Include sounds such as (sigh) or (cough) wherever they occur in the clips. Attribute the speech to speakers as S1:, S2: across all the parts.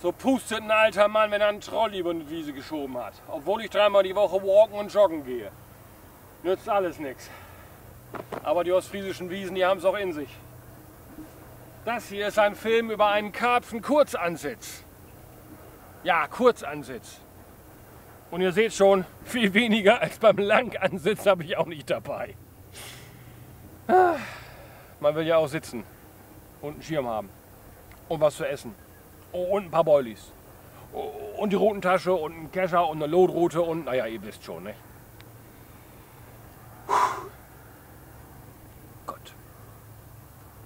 S1: So pustet ein alter Mann, wenn er einen Troll über die Wiese geschoben hat. Obwohl ich dreimal die Woche walken und joggen gehe. Nützt alles nichts. Aber die ostfriesischen Wiesen, die haben es auch in sich. Das hier ist ein Film über einen Karpfen-Kurzansitz. Ja, Kurzansitz. Und ihr seht schon, viel weniger als beim Langansitz habe ich auch nicht dabei. Ah, man will ja auch sitzen und einen Schirm haben und was zu essen und ein paar Boilies und die Routentasche und ein Kescher und eine Lotroute und naja, ihr wisst schon, ne? Gott.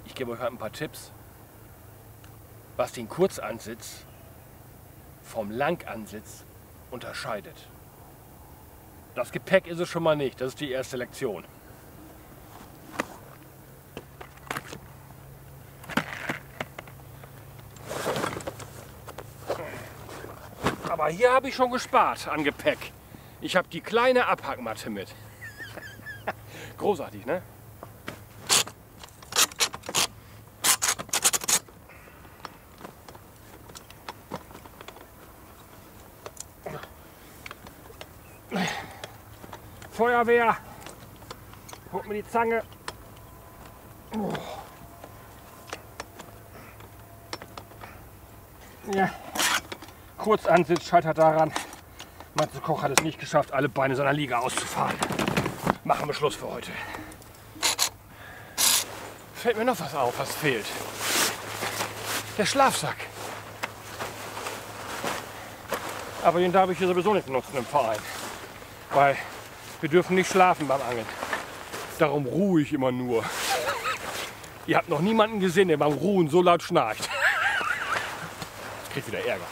S1: Ich gebe euch halt ein paar Tipps, was den Kurzansitz vom Langansitz unterscheidet. Das Gepäck ist es schon mal nicht, das ist die erste Lektion. Aber hier habe ich schon gespart an Gepäck. Ich habe die kleine Abhackmatte mit. (laughs) Großartig, ne? Feuerwehr. Holt mir die Zange. Ja. Kurzansitz scheitert daran. Matze Koch hat es nicht geschafft, alle Beine seiner Liga auszufahren. Machen wir Schluss für heute. Fällt mir noch was auf, was fehlt. Der Schlafsack. Aber den darf ich hier sowieso nicht benutzen im Verein. Weil wir dürfen nicht schlafen beim Angeln. Darum ruhe ich immer nur. Ihr habt noch niemanden gesehen, der beim Ruhen so laut schnarcht. (laughs) Ich krieg wieder Ärger.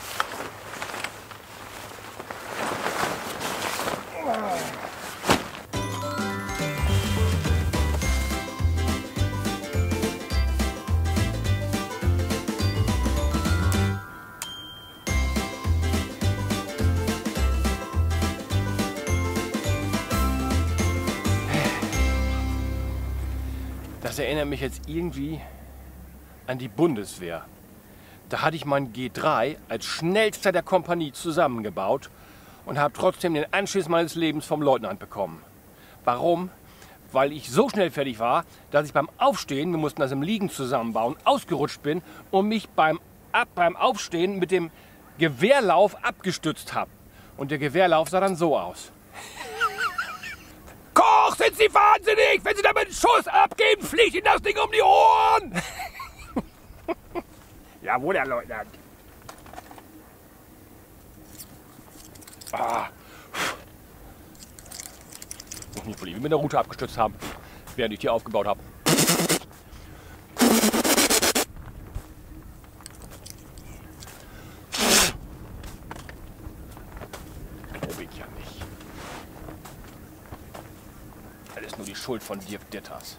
S1: Jetzt irgendwie an die Bundeswehr. Da hatte ich mein G3 als schnellster der Kompanie zusammengebaut und habe trotzdem den Anschiss meines Lebens vom Leutnant bekommen. Warum? Weil ich so schnell fertig war, dass ich beim Aufstehen, wir mussten das im Liegen zusammenbauen, ausgerutscht bin und mich beim, ab, beim Aufstehen mit dem Gewehrlauf abgestützt habe. Und der Gewehrlauf sah dann so aus. Koch, sind Sie wahnsinnig! Wenn Sie damit einen Schuss abgeben, fliegt Ihnen das Ding um die Ohren! (laughs) Jawohl, Herr Leutnant. Ah. Noch nie verliebt mit der Route abgestürzt haben, während ich die aufgebaut habe. Glaube ich ja nicht. Alles nur die Schuld von Dirk Ditters.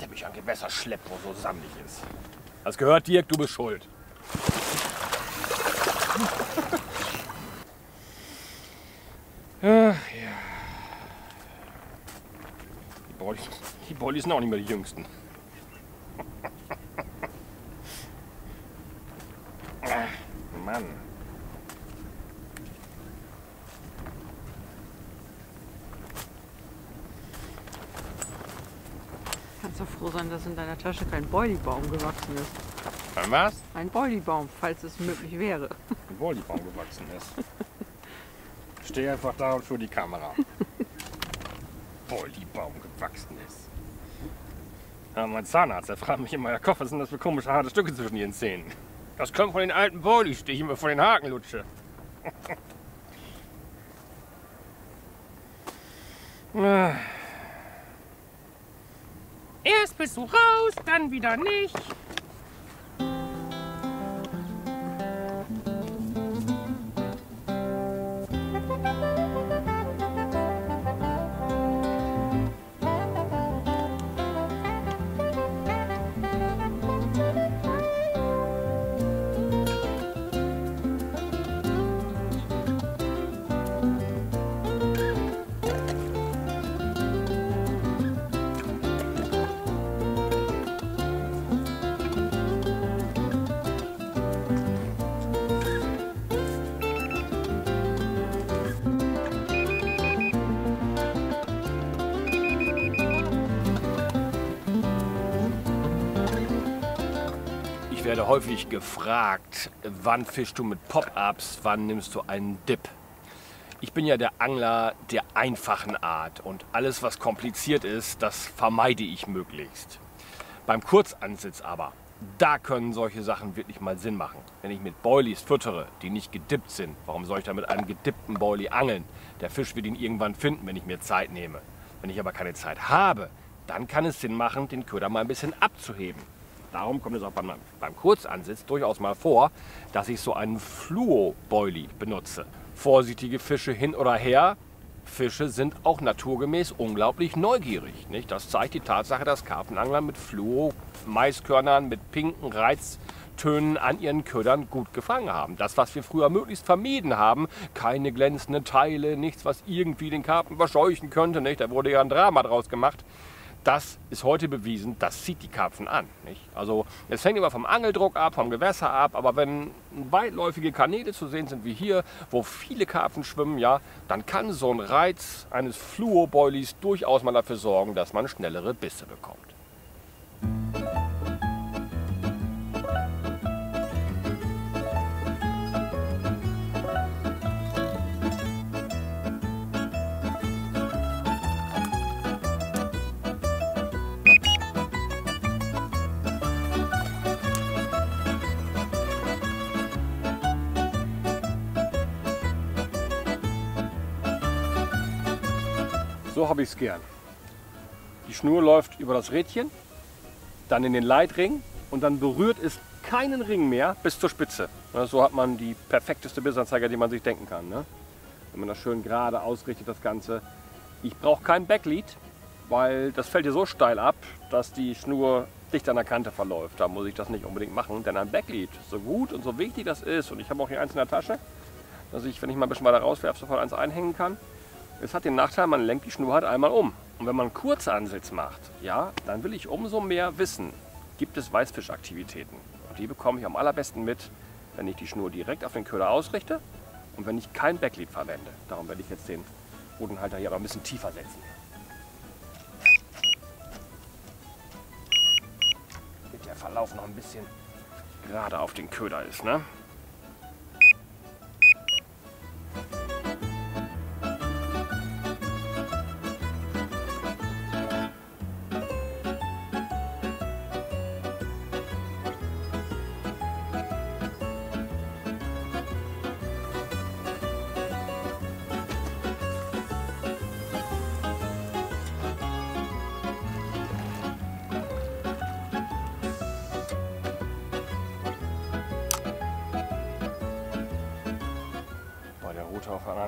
S1: Der mich an Gewässer schleppt, wo so sammelig ist. Hast gehört, Dirk, du bist schuld. Ach (laughs) ja. Die Bollis, die Bollis sind auch nicht mehr die jüngsten. Ach, Mann.
S2: Kannst du froh sein, dass in deiner Tasche kein Boilie-Baum gewachsen ist.
S1: Dann was?
S2: Ein Boilie-Baum, falls es möglich wäre.
S1: Ein Boilie-Baum gewachsen ist. Steh einfach da und für die Kamera. Boilie-Baum gewachsen ist. Ja, mein Zahnarzt, der fragt mich immer, Herr Koch, was sind das für komische harte Stücke zwischen Ihren Zähnen? Das kommt von den alten Boilies, die ich immer von den Haken lutsche. (laughs) Ah. Bist du raus, dann wieder nicht. Werde häufig gefragt, wann fischst du mit Pop-Ups, wann nimmst du einen Dip? Ich bin ja der Angler der einfachen Art und alles, was kompliziert ist, das vermeide ich möglichst. Beim Kurzansitz aber, da können solche Sachen wirklich mal Sinn machen. Wenn ich mit Boilies füttere, die nicht gedippt sind, warum soll ich da mit einem gedippten Boilie angeln? Der Fisch wird ihn irgendwann finden, wenn ich mir Zeit nehme. Wenn ich aber keine Zeit habe, dann kann es Sinn machen, den Köder mal ein bisschen abzuheben. Darum kommt es auch beim, beim Kurzansitz durchaus mal vor, dass ich so einen Fluo-Boilie benutze. Vorsichtige Fische hin oder her, Fische sind auch naturgemäß unglaublich neugierig. Nicht? Das zeigt die Tatsache, dass Karpfenangler mit Fluo, Maiskörnern, mit pinken Reiztönen an ihren Ködern gut gefangen haben. Das, was wir früher möglichst vermieden haben, keine glänzenden Teile, nichts, was irgendwie den Karpfen verscheuchen könnte. Nicht? Da wurde ja ein Drama draus gemacht das ist heute bewiesen, das zieht die Karpfen an. Nicht? Also es hängt immer vom Angeldruck ab, vom Gewässer ab, aber wenn weitläufige Kanäle zu sehen sind wie hier, wo viele Karpfen schwimmen, ja, dann kann so ein Reiz eines Fluoboilies durchaus mal dafür sorgen, dass man schnellere Bisse bekommt. So habe ich es gern. Die Schnur läuft über das Rädchen, dann in den Leitring und dann berührt es keinen Ring mehr bis zur Spitze. So hat man die perfekteste Bissanzeiger, die man sich denken kann. Ne? Wenn man das schön gerade ausrichtet, das Ganze. Ich brauche kein Backlead, weil das fällt hier so steil ab, dass die Schnur dicht an der Kante verläuft. Da muss ich das nicht unbedingt machen, denn ein Backlead, so gut und so wichtig das ist, und ich habe auch hier eins in der Tasche, dass ich, wenn ich mal ein bisschen weiter rauswerfe, sofort eins einhängen kann. Es hat den Nachteil, man lenkt die Schnur halt einmal um. Und wenn man Kurzansitz macht, ja, dann will ich umso mehr wissen, gibt es Weißfischaktivitäten. Und die bekomme ich am allerbesten mit, wenn ich die Schnur direkt auf den Köder ausrichte und wenn ich kein Backlead verwende. Darum werde ich jetzt den Bodenhalter hier aber ein bisschen tiefer setzen. Damit der Verlauf noch ein bisschen gerade auf den Köder ist. Ne?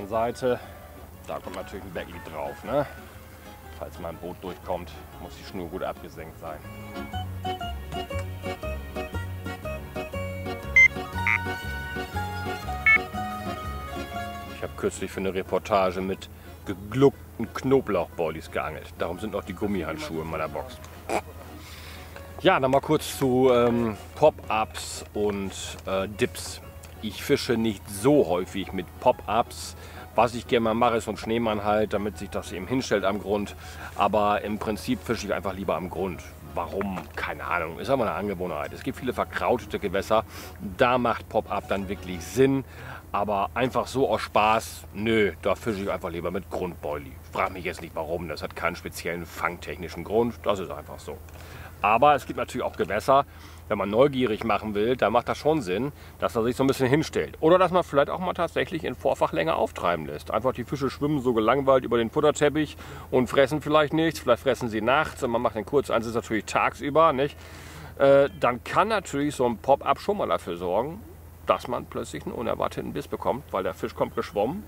S1: Anderen Seite. Da kommt natürlich ein Backlead drauf. Ne? Falls mein Boot durchkommt, muss die Schnur gut abgesenkt sein. Ich habe kürzlich für eine Reportage mit gegluckten Knoblauchbollies geangelt. Darum sind auch die Gummihandschuhe in meiner Box. Ja, dann mal kurz zu ähm, Pop-Ups und äh, Dips. Ich fische nicht so häufig mit Pop-Ups. Was ich gerne mal mache, ist so ein Schneemann halt, damit sich das eben hinstellt am Grund. Aber im Prinzip fische ich einfach lieber am Grund. Warum? Keine Ahnung. Ist aber eine Angewohnheit. Es gibt viele verkrautete Gewässer. Da macht Pop-Up dann wirklich Sinn. Aber einfach so aus Spaß, nö, da fische ich einfach lieber mit Grundboilie. Frag mich jetzt nicht warum. Das hat keinen speziellen fangtechnischen Grund. Das ist einfach so. Aber es gibt natürlich auch Gewässer, wenn man neugierig machen will, da macht das schon Sinn, dass er sich so ein bisschen hinstellt. Oder dass man vielleicht auch mal tatsächlich in Vorfachlänge auftreiben lässt. Einfach die Fische schwimmen so gelangweilt über den Futterteppich und fressen vielleicht nichts. Vielleicht fressen sie nachts und man macht den Kurzeinsatz natürlich tagsüber. Nicht? Äh, dann kann natürlich so ein Pop-up schon mal dafür sorgen, dass man plötzlich einen unerwarteten Biss bekommt, weil der Fisch kommt geschwommen,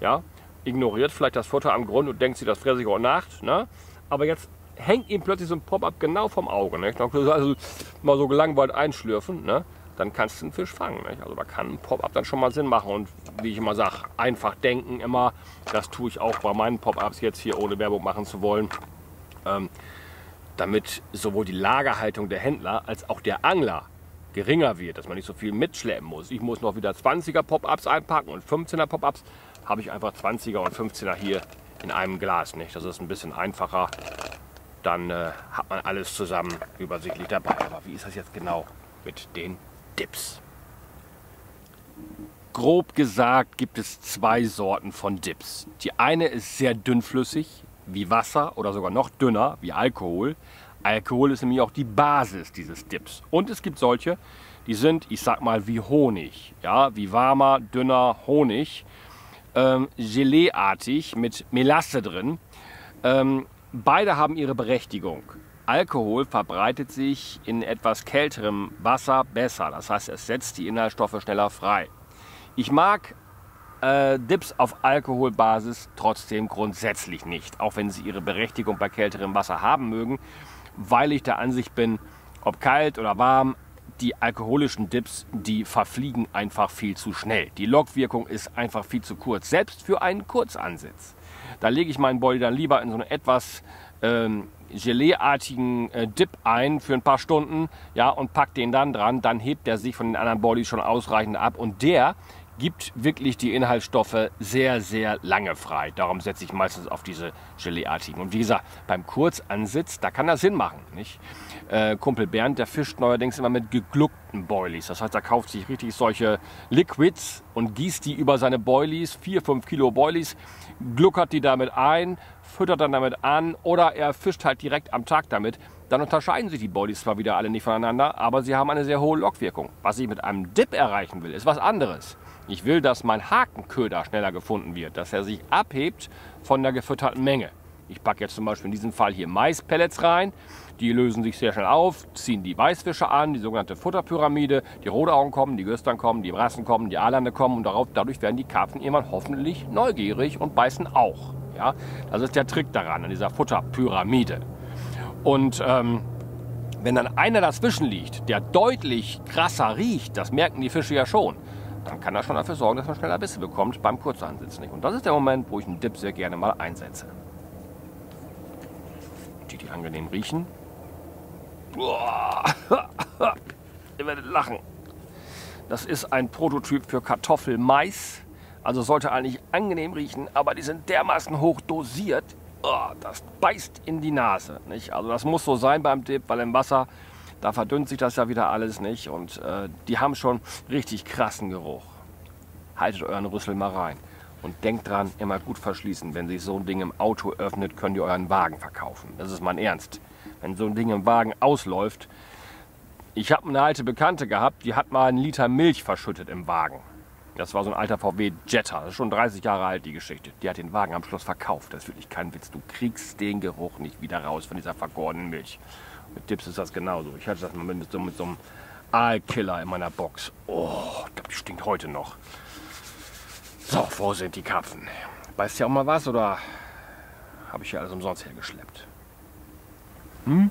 S1: ja, ignoriert vielleicht das Futter am Grund und denkt sich, das fresse ich auch Nacht. Ne? Aber jetzt hängt ihm plötzlich so ein Pop-up genau vom Auge. Nicht? Also mal so gelangweilt einschlürfen, ne? dann kannst du einen Fisch fangen. Nicht? Also da kann ein Pop-up dann schon mal Sinn machen. Und wie ich immer sage, einfach denken immer. Das tue ich auch bei meinen Pop-ups jetzt hier, ohne Werbung machen zu wollen. Ähm, damit sowohl die Lagerhaltung der Händler als auch der Angler geringer wird, dass man nicht so viel mitschleppen muss. Ich muss noch wieder 20er Pop-ups einpacken und 15er Pop-ups. Habe ich einfach 20er und 15er hier in einem Glas. Nicht? Das ist ein bisschen einfacher dann äh, hat man alles zusammen übersichtlich dabei. Aber wie ist das jetzt genau mit den Dips. Grob gesagt gibt es zwei Sorten von Dips. Die eine ist sehr dünnflüssig, wie Wasser oder sogar noch dünner, wie Alkohol. Alkohol ist nämlich auch die Basis dieses Dips. Und es gibt solche, die sind, ich sag mal, wie Honig. Ja, wie warmer, dünner Honig. Ähm, Geleeartig mit Melasse drin. Ähm, beide haben ihre Berechtigung. Alkohol verbreitet sich in etwas kälterem Wasser besser. Das heißt, es setzt die Inhaltsstoffe schneller frei. Ich mag äh, Dips auf Alkoholbasis trotzdem grundsätzlich nicht, auch wenn sie ihre Berechtigung bei kälterem Wasser haben mögen, weil ich der Ansicht bin, ob kalt oder warm, die alkoholischen Dips, die verfliegen einfach viel zu schnell. Die Lockwirkung ist einfach viel zu kurz, selbst für einen Kurzansitz. Da lege ich meinen Body dann lieber in so einen etwas ähm, Geleeartigen äh, Dip ein für ein paar Stunden ja, und pack den dann dran. Dann hebt der sich von den anderen Bodies schon ausreichend ab und der gibt wirklich die Inhaltsstoffe sehr, sehr lange frei. Darum setze ich meistens auf diese Geleeartigen. Und wie gesagt, beim Kurzansitz, da kann das Sinn machen. Nicht? Äh, Kumpel Bernd, der fischt neuerdings immer mit gegluckten Boilies. Das heißt, er kauft sich richtig solche Liquids und gießt die über seine Boilies, 4, 5 Kilo Boilies, gluckert die damit ein, füttert dann damit an oder er fischt halt direkt am Tag damit. Dann unterscheiden sich die Boilies zwar wieder alle nicht voneinander, aber sie haben eine sehr hohe Lockwirkung. Was ich mit einem Dip erreichen will, ist was anderes. Ich will, dass mein Hakenköder schneller gefunden wird, dass er sich abhebt von der gefütterten Menge. Ich packe jetzt zum Beispiel in diesem Fall hier Maispellets rein. Die lösen sich sehr schnell auf, ziehen die Weißfische an, die sogenannte Futterpyramide. Die Rotaugen kommen, die Göstern kommen, die Brassen kommen, die Aalande kommen und darauf, dadurch werden die Karpfen irgendwann hoffentlich neugierig und beißen auch. Ja, das ist der Trick daran, an dieser Futterpyramide. Und ähm, wenn dann einer dazwischen liegt, der deutlich krasser riecht, das merken die Fische ja schon, dann kann das schon dafür sorgen, dass man schneller Bisse bekommt beim Kurzansitzen. Und das ist der Moment, wo ich einen Dip sehr gerne mal einsetze. Die, die angenehm riechen. (laughs) Ihr werdet lachen. Das ist ein Prototyp für Kartoffelmais. Also sollte eigentlich angenehm riechen, aber die sind dermaßen hoch dosiert. Oh, das beißt in die Nase. Nicht? Also das muss so sein beim Dip, weil im Wasser da verdünnt sich das ja wieder alles nicht. Und äh, die haben schon richtig krassen Geruch. Haltet euren Rüssel mal rein. Und denkt dran, immer gut verschließen. Wenn sich so ein Ding im Auto öffnet, könnt ihr euren Wagen verkaufen. Das ist mein Ernst. Wenn so ein Ding im Wagen ausläuft. Ich habe eine alte Bekannte gehabt, die hat mal einen Liter Milch verschüttet im Wagen. Das war so ein alter VW Jetta. Das ist schon 30 Jahre alt, die Geschichte. Die hat den Wagen am Schluss verkauft. Das ist wirklich kein Witz. Du kriegst den Geruch nicht wieder raus von dieser vergorenen Milch. Mit Dips ist das genauso. Ich hatte das mal mit so, mit so einem Aalkiller in meiner Box. Oh, das stinkt heute noch. So, wo sind die Karpfen? Weißt du ja auch mal was oder habe ich hier alles umsonst hergeschleppt? Hm?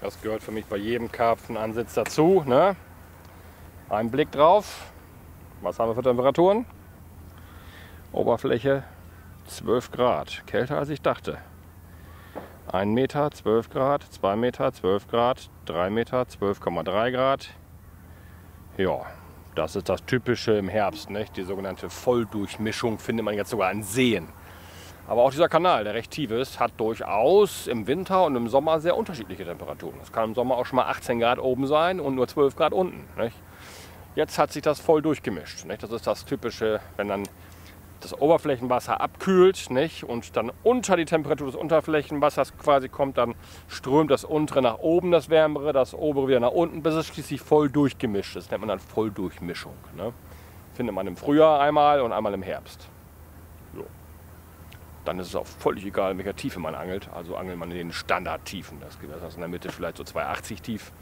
S1: Das gehört für mich bei jedem Karpfenansitz dazu. Ne? Ein Blick drauf. Was haben wir für Temperaturen? Oberfläche 12 Grad. Kälter als ich dachte. 1 Meter 12 Grad, 2 Meter 12 Grad, 3 Meter 12,3 Grad. Ja, das ist das Typische im Herbst. Nicht? Die sogenannte Volldurchmischung findet man jetzt sogar an Seen. Aber auch dieser Kanal, der recht tief ist, hat durchaus im Winter und im Sommer sehr unterschiedliche Temperaturen. Es kann im Sommer auch schon mal 18 Grad oben sein und nur 12 Grad unten. Nicht? Jetzt hat sich das voll durchgemischt. Nicht? Das ist das Typische, wenn dann das Oberflächenwasser abkühlt nicht? und dann unter die Temperatur des Unterflächenwassers quasi kommt, dann strömt das untere nach oben, das wärmere, das obere wieder nach unten, bis es schließlich voll durchgemischt ist. Das nennt man dann Volldurchmischung. Ne? Findet man im Frühjahr einmal und einmal im Herbst dann ist es auch völlig egal, in welcher Tiefe man angelt. Also angelt man in den Standardtiefen. Das Gewässer ist in der Mitte vielleicht so 2,80 tief.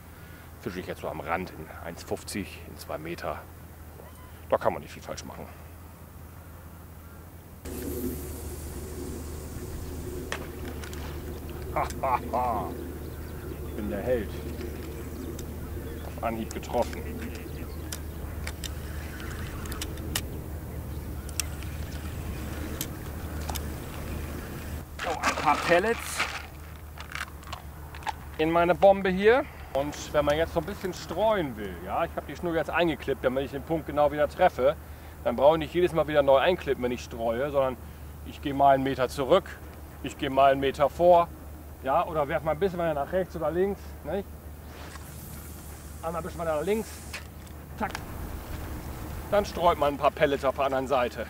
S1: Fische ich jetzt so am Rand in 1,50, in 2 Meter. Da kann man nicht viel falsch machen. (laughs) ich bin der Held. auf Anhieb getroffen. Paar Pellets in meine Bombe hier. Und wenn man jetzt so ein bisschen streuen will, ja, ich habe die Schnur jetzt eingeklippt, damit ich den Punkt genau wieder treffe, dann brauche ich nicht jedes Mal wieder neu einklippen, wenn ich streue, sondern ich gehe mal einen Meter zurück, ich gehe mal einen Meter vor, ja, oder werfe mal ein bisschen weiter nach rechts oder links, nicht? einmal ein bisschen weiter nach links, zack, dann streut man ein paar Pellets auf der anderen Seite.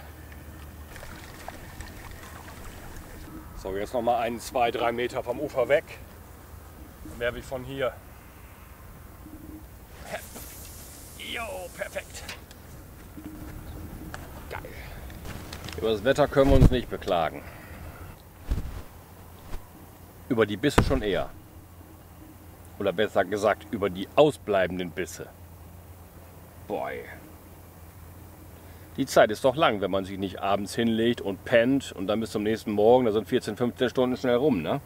S1: So, jetzt noch mal ein, zwei, drei Meter vom Ufer weg. Dann werfe ich von hier. Jo, perfekt. Geil. Über das Wetter können wir uns nicht beklagen. Über die Bisse schon eher. Oder besser gesagt, über die ausbleibenden Bisse. Boy. Die Zeit ist doch lang, wenn man sich nicht abends hinlegt und pennt und dann bis zum nächsten Morgen, da sind 14, 15 Stunden schnell rum, ne?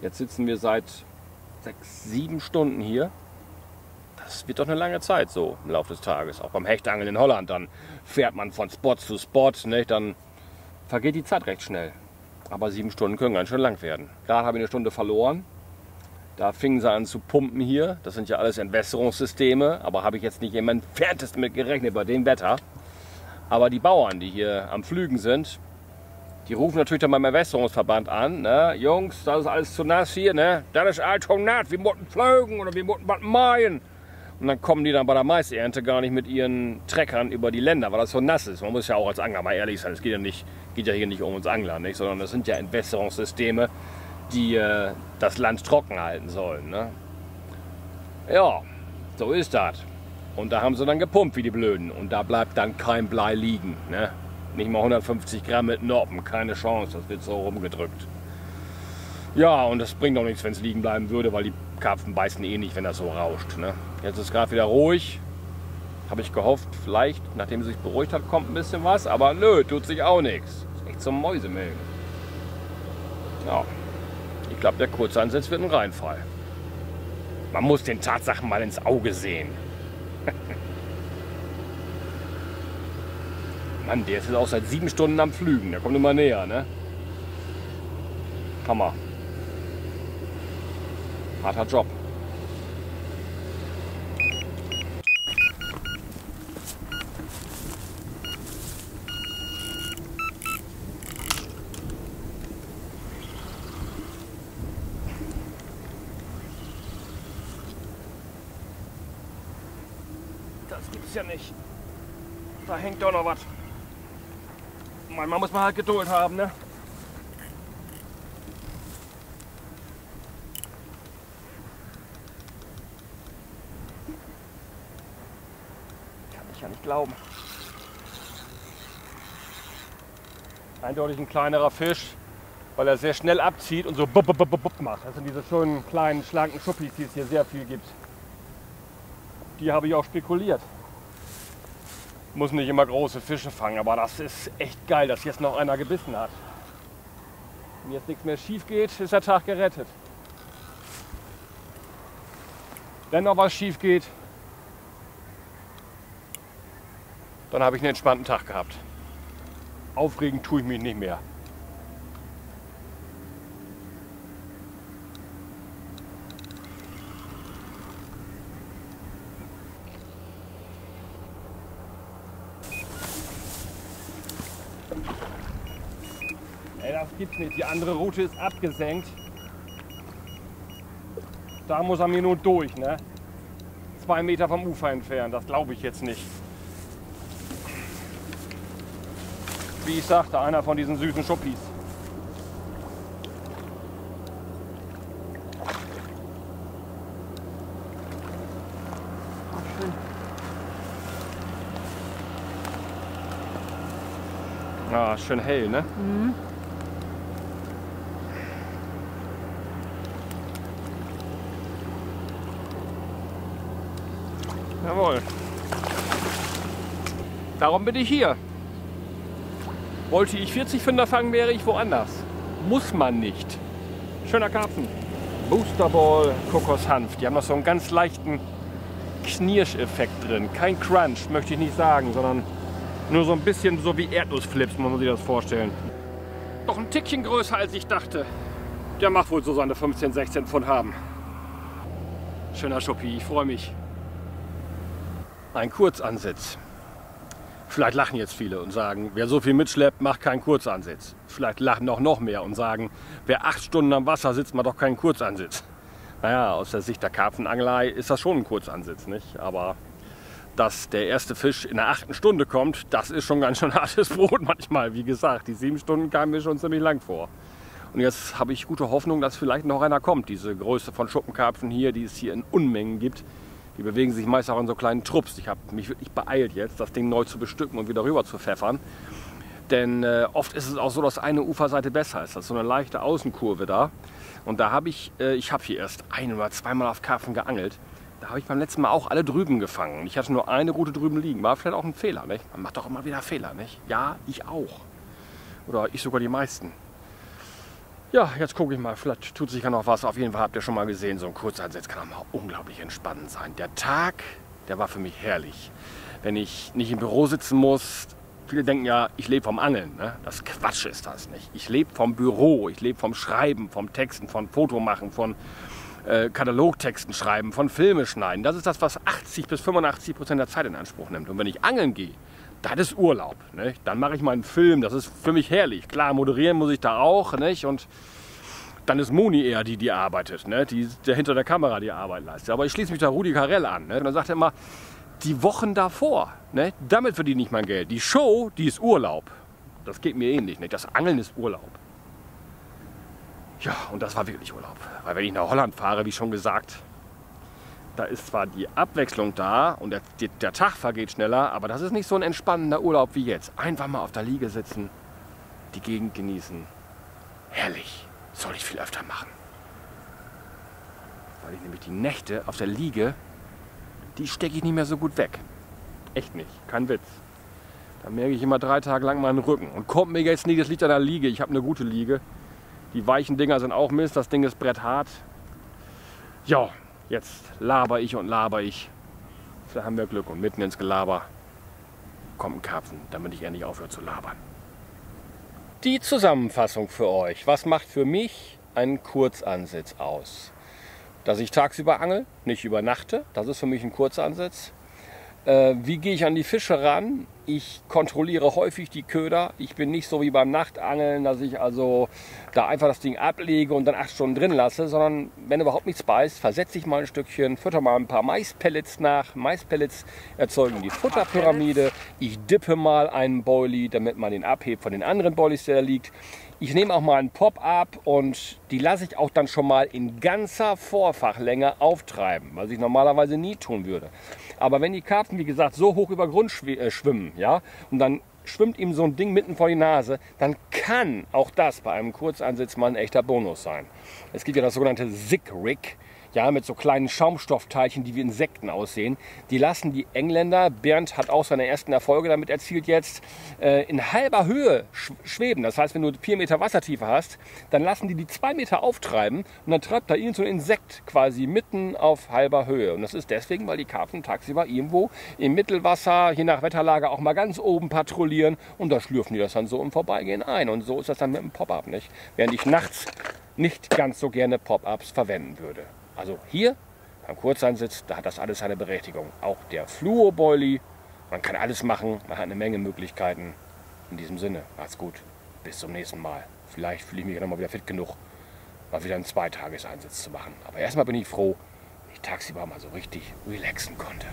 S1: Jetzt sitzen wir seit sechs, sieben Stunden hier. Das wird doch eine lange Zeit so im Laufe des Tages. Auch beim Hechtangeln in Holland, dann fährt man von Spot zu Spot, ne? dann vergeht die Zeit recht schnell. Aber sieben Stunden können ganz schön lang werden. Gerade habe ich eine Stunde verloren. Da fingen sie an zu pumpen hier. Das sind ja alles Entwässerungssysteme, aber habe ich jetzt nicht im entferntesten mit gerechnet bei dem Wetter. Aber die Bauern, die hier am Flügen sind, die rufen natürlich dann beim Entwässerungsverband an. Ne? Jungs, das ist alles zu nass hier. Ne? Das ist alles zu nass. Wir mussten pflügen oder wir mussten was mähen. Und dann kommen die dann bei der Maisernte gar nicht mit ihren Treckern über die Länder, weil das so nass ist. Man muss ja auch als Angler mal ehrlich sein. Es geht ja, geht ja hier nicht um uns Angler, nicht? sondern das sind ja Entwässerungssysteme, die äh, das Land trocken halten sollen. Ne? Ja, so ist das. Und da haben sie dann gepumpt wie die Blöden. Und da bleibt dann kein Blei liegen. Ne? Nicht mal 150 Gramm mit Noppen, keine Chance, das wird so rumgedrückt. Ja, und das bringt auch nichts, wenn es liegen bleiben würde, weil die Karpfen beißen eh nicht, wenn das so rauscht. Ne? Jetzt ist gerade wieder ruhig. Habe ich gehofft, vielleicht, nachdem es sich beruhigt hat, kommt ein bisschen was. Aber nö, tut sich auch nichts. Ist echt zum Mäusemelken. Ja, ich glaube, der Kurzeinsatz wird ein Reinfall. Man muss den Tatsachen mal ins Auge sehen. (laughs) Mann, der ist jetzt auch seit sieben Stunden am Flügen. Der kommt immer näher, ne? Hammer. Harter Job. Das gibt's ja nicht. Hängt doch noch was. Manchmal muss man halt Geduld haben, ne? Kann ich ja nicht glauben. Eindeutig ein kleinerer Fisch, weil er sehr schnell abzieht und so bub, bub, bub, bub macht. Das sind diese schönen kleinen, schlanken Schuppis, die es hier sehr viel gibt. Die habe ich auch spekuliert muss nicht immer große Fische fangen, aber das ist echt geil, dass jetzt noch einer gebissen hat. Wenn jetzt nichts mehr schief geht, ist der Tag gerettet. Wenn noch was schief geht, dann habe ich einen entspannten Tag gehabt. Aufregend tue ich mich nicht mehr. Das gibt's nicht. Die andere Route ist abgesenkt. Da muss er mir nur durch, ne? Zwei Meter vom Ufer entfernt. Das glaube ich jetzt nicht. Wie ich sagte, einer von diesen süßen Schuppis.
S2: Schön.
S1: Ah, schön hell, ne?
S2: Mhm.
S1: Jawohl. Darum bin ich hier. Wollte ich 40 Finder fangen, wäre ich woanders. Muss man nicht. Schöner Karpfen. Boosterball, Kokoshanf. Die haben noch so einen ganz leichten Knirscheffekt drin. Kein Crunch, möchte ich nicht sagen, sondern nur so ein bisschen so wie Erdnussflips, muss man sich das vorstellen. Doch ein Tickchen größer als ich dachte. Der macht wohl so seine 15, 16 Pfund haben. Schöner Schuppi, ich freue mich. Ein Kurzansitz. Vielleicht lachen jetzt viele und sagen, wer so viel mitschleppt, macht keinen Kurzansitz. Vielleicht lachen auch noch mehr und sagen, wer acht Stunden am Wasser sitzt, macht doch keinen Kurzansitz. Naja, aus der Sicht der Karpfenangelei ist das schon ein Kurzansitz, nicht? Aber dass der erste Fisch in der achten Stunde kommt, das ist schon ganz schön (laughs) hartes Brot manchmal. Wie gesagt, die sieben Stunden kamen mir schon ziemlich lang vor. Und jetzt habe ich gute Hoffnung, dass vielleicht noch einer kommt. Diese Größe von Schuppenkarpfen hier, die es hier in Unmengen gibt, die bewegen sich meist auch in so kleinen Trupps. Ich habe mich wirklich beeilt jetzt, das Ding neu zu bestücken und wieder rüber zu pfeffern. Denn äh, oft ist es auch so, dass eine Uferseite besser ist. Das ist so eine leichte Außenkurve da. Und da habe ich, äh, ich habe hier erst ein oder zweimal auf Karpfen geangelt. Da habe ich beim letzten Mal auch alle drüben gefangen. Ich hatte nur eine Route drüben liegen. War vielleicht auch ein Fehler, nicht? Man macht doch immer wieder Fehler, nicht? Ja, ich auch. Oder ich sogar die meisten. Ja, jetzt gucke ich mal, vielleicht tut sich ja noch was. Auf jeden Fall habt ihr schon mal gesehen, so ein Kurzeinsatz kann auch mal unglaublich entspannend sein. Der Tag, der war für mich herrlich. Wenn ich nicht im Büro sitzen muss, viele denken ja, ich lebe vom Angeln. Ne? Das Quatsch ist das nicht. Ich lebe vom Büro, ich lebe vom Schreiben, vom Texten, von Fotomachen, von äh, Katalogtexten schreiben, von Filme schneiden. Das ist das, was 80 bis 85 Prozent der Zeit in Anspruch nimmt. Und wenn ich angeln gehe, das ist Urlaub. Nicht? Dann mache ich meinen Film, das ist für mich herrlich. Klar, moderieren muss ich da auch. Nicht? Und dann ist Moni eher die, die arbeitet, ne? die, der hinter der Kamera die Arbeit leistet. Aber ich schließe mich da Rudi Carell an. Ne? Und dann sagt er immer, die Wochen davor, ne? damit verdiene ich mein Geld. Die Show, die ist Urlaub. Das geht mir ähnlich. Nicht? Das Angeln ist Urlaub. Ja, und das war wirklich Urlaub. Weil wenn ich nach Holland fahre, wie schon gesagt, da ist zwar die Abwechslung da und der, der, Tag vergeht schneller, aber das ist nicht so ein entspannender Urlaub wie jetzt. Einfach mal auf der Liege sitzen, die Gegend genießen. Herrlich. Soll ich viel öfter machen. Weil ich nämlich die Nächte auf der Liege, die stecke ich nicht mehr so gut weg. Echt nicht, kein Witz. Da merke ich immer drei Tage lang meinen Rücken. Und kommt mir jetzt nicht, das liegt an der Liege. Ich habe eine gute Liege. Die weichen Dinger sind auch Mist, das Ding ist bretthart. Ja, jetzt laber ich und laber ich. Da haben wir Glück und mitten ins Gelaber kommt ein Karpfen, damit ich endlich aufhöre zu labern. Die Zusammenfassung für euch. Was macht für mich einen Kurzansitz aus? Dass ich tagsüber angel, nicht übernachte, das ist für mich ein Kurzansitz. Äh, wie gehe ich an die Fische ran? Ich kontrolliere häufig die Köder. Ich bin nicht so wie beim Nachtangeln, dass ich also da einfach das Ding ablege und dann acht Stunden drin lasse, sondern wenn überhaupt nichts beißt, versetze ich mal ein Stückchen, fütter mal ein paar Maispellets nach. Maispellets erzeugen die Futterpyramide. Ich dippe mal einen Boilie, damit man den abhebt von den anderen Boilies, der da liegt. Ich nehme auch mal einen Pop-up und die lasse ich auch dann schon mal in ganzer Vorfachlänge auftreiben, was ich normalerweise nie tun würde. Aber wenn die Karpfen, wie gesagt, so hoch über Grund äh, schwimmen, ja, und dann schwimmt ihm so ein Ding mitten vor die Nase, dann kann auch das bei einem Kurzansitz mal ein echter Bonus sein. Es gibt ja das sogenannte Zig-Rig ja, mit so kleinen Schaumstoffteilchen, die wie Insekten aussehen. Die lassen die Engländer, Bernd hat auch seine ersten Erfolge damit erzielt jetzt, äh, in halber Höhe schweben. Das heißt, wenn du vier Meter Wassertiefe hast, dann lassen die die zwei Meter auftreiben und dann treibt da irgend so ein Insekt quasi mitten auf halber Höhe. Und das ist deswegen, weil die Karpfen tagsüber irgendwo im Mittelwasser, je nach Wetterlage, auch mal ganz oben patrouillieren und da schlürfen die das dann so im Vorbeigehen ein. Und so ist das dann mit dem Pop-Up, nicht? Während ich nachts nicht ganz so gerne Pop-Ups verwenden würde. Also hier beim Kurzeinsitz, da hat das alles seine Berechtigung. Auch der Fluoboilie, man kann alles machen, man hat eine Menge Möglichkeiten. In diesem Sinne, macht's gut. Bis zum nächsten Mal. Vielleicht fühle ich mich dann mal wieder fit genug, mal wieder einen Zweitageseinsatz zu machen. Aber erstmal bin ich froh, ich tagsüber mal so richtig relaxen konnte.